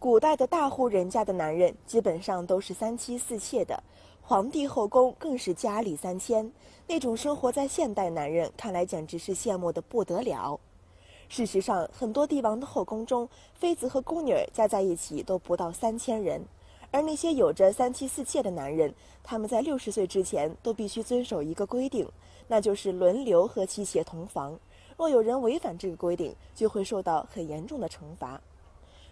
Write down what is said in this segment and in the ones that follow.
古代的大户人家的男人基本上都是三妻四妾的，皇帝后宫更是佳丽三千，那种生活在现代男人看来简直是羡慕的不得了。事实上，很多帝王的后宫中，妃子和宫女加在一起都不到三千人，而那些有着三妻四妾的男人，他们在六十岁之前都必须遵守一个规定，那就是轮流和妻妾同房。若有人违反这个规定，就会受到很严重的惩罚。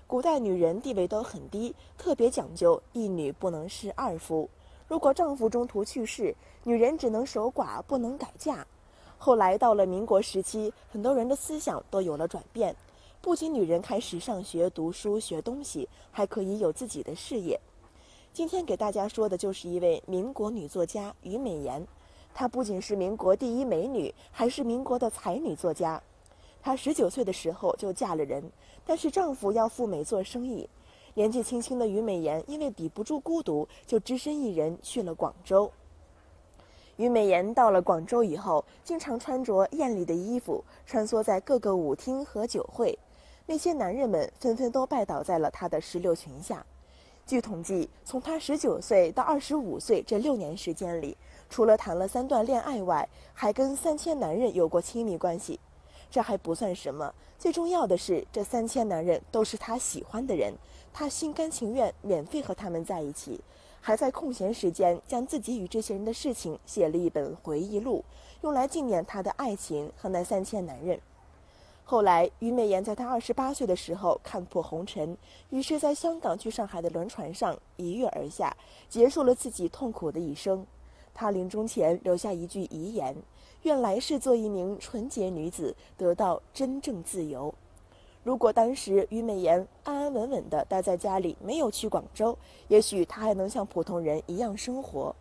古代女人地位都很低，特别讲究一女不能侍二夫。如果丈夫中途去世，女人只能守寡，不能改嫁。后来到了民国时期，很多人的思想都有了转变，不仅女人开始上学读书学东西，还可以有自己的事业。今天给大家说的就是一位民国女作家虞美妍，她不仅是民国第一美女，还是民国的才女作家。她十九岁的时候就嫁了人，但是丈夫要赴美做生意。年纪轻轻的虞美妍因为抵不住孤独，就只身一人去了广州。虞美妍到了广州以后，经常穿着艳丽的衣服，穿梭在各个舞厅和酒会。那些男人们纷纷都拜倒在了她的石榴裙下。据统计，从她十九岁到二十五岁这六年时间里，除了谈了三段恋爱外，还跟三千男人有过亲密关系。这还不算什么，最重要的是，这三千男人都是他喜欢的人，他心甘情愿免费和他们在一起，还在空闲时间将自己与这些人的事情写了一本回忆录，用来纪念他的爱情和那三千男人。后来，虞美妍在她二十八岁的时候看破红尘，于是在香港去上海的轮船上一跃而下，结束了自己痛苦的一生。她临终前留下一句遗言。愿来世做一名纯洁女子，得到真正自由。如果当时虞美妍安安稳稳地待在家里，没有去广州，也许她还能像普通人一样生活。